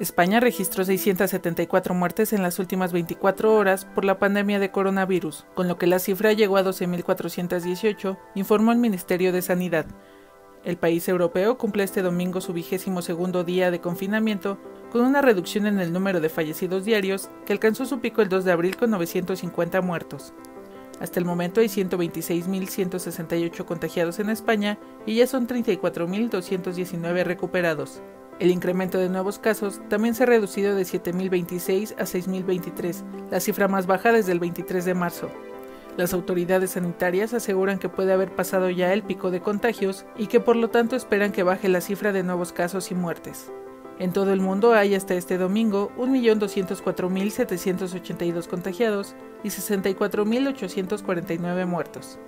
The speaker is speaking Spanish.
España registró 674 muertes en las últimas 24 horas por la pandemia de coronavirus, con lo que la cifra llegó a 12.418, informó el Ministerio de Sanidad. El país europeo cumple este domingo su vigésimo segundo día de confinamiento, con una reducción en el número de fallecidos diarios, que alcanzó su pico el 2 de abril con 950 muertos. Hasta el momento hay 126.168 contagiados en España y ya son 34.219 recuperados. El incremento de nuevos casos también se ha reducido de 7.026 a 6.023, la cifra más baja desde el 23 de marzo. Las autoridades sanitarias aseguran que puede haber pasado ya el pico de contagios y que por lo tanto esperan que baje la cifra de nuevos casos y muertes. En todo el mundo hay hasta este domingo 1.204.782 contagiados y 64.849 muertos.